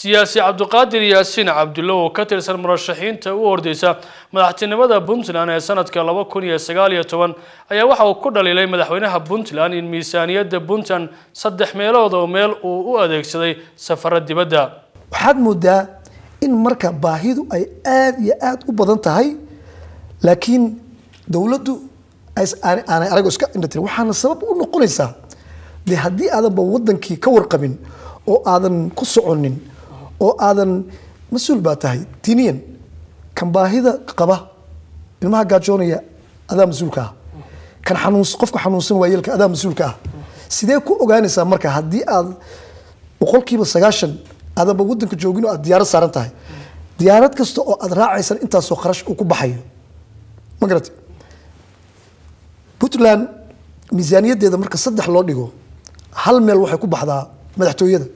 siyaasi cabdiqaadir yaasiin cabdulle oo ka tirsan murashaxiinta u ordeysa madaxtinimada puntland ee sanadka laba kun iyo sagaal iyo toban ayaa waxa uu ku dhaliilay madaxweynaha puntland in miisaaniyadda puntland saddex meelood oo meel uu u adeegsaday safaro dibadda. Waxaad moodaa in marka baahidu ay aada iyo aada u badan tahay laakiin dowladdu aanay arago iska indhatirin waxaana sabab u noqonaysaa dee haddii aadanba wadankii ka warqabin oo aadan ku soconin oo aadan mas'uul baa tahay diniyan kan baahida qaba ilmaha gaajoonaya adaa mas'uulka ah. Kan xanuun qofka xanuunsan waayeelka adaa mas'uulka ah. Sidee ku ogaanaysaa marka haddii aad boqolkiiba sagaashan aadanba wadanka joogin oo aad diyaarad saaran tahay diyaarad kasta oo aad raacaysan intaasoo kharash uu ku baxayo? Ma garata puntland miisaaniyaddeeda marka saddex loo dhigo hal meel waxay ku baxdaa madaxtooyada.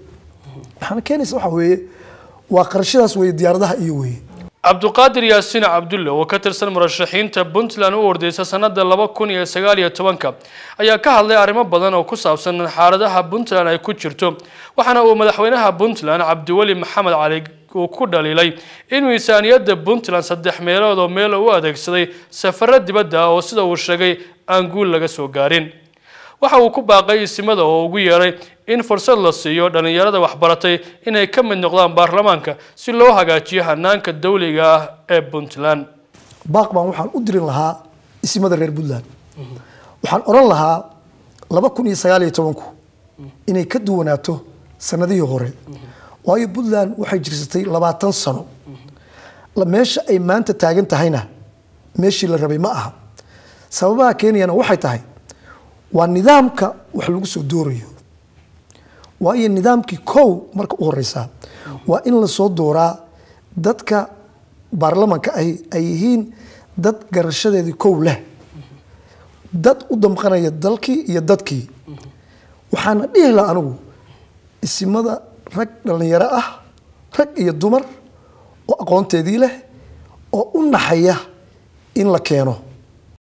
Waxaana keenaysa waxa weeye diyaaradaha iyo weeye cabdiqaadir yaasiin cabdulle oo ka tirsan murashaxiinta puntland u ordeysa sanada laba kun iyo sagaal iyo tobanka ayaa ka hadlay arrimo badan oo ku saabsan xaaladaha puntland ay ku jirto waxaana uu madaxweynaha puntland cabdiweli maxamed cali uu ku dhaliilay in miisaaniyadda puntland saddex meelood oo meel u adeegsaday safaro dibadda oo sida uu sheegay aan guul laga soo gaarin waxa uu ku baaqay isimada oo ugu yeeray in fursad la siiyo dhallinyarada waxbaratay inay ka mid noqdaan baarlamaanka si loo hagaajiyo hanaanka dawliga ah ee puntland. Baaq baan waxaan u dirin lahaa isimada reer puntland. Waxaan odhan lahaa laba kun iyo sagaal iyo tobanku inay ka duwanaato sanadihii hore. Waayo puntland waxay jirsatay labaatan sano. Meesha ay maanta taagan tahayna meeshii la rabay ma aha. Sababaha keenayana waxay tahay waa nidaamka wax lagu soo doorayo. Waayo nidaamkii kow marka u horeysaa waa in la soo dooraa dadka baarlamanka ay ay yihiin dad garashadeedii kow leh. Dad u damqanaya dalkii iyo dadkii. Waxaana dhihi laha anigu isimada rag dhallinyaro ah rag iyo dumar oo aqoonteedii leh oo u naxaya in la keeno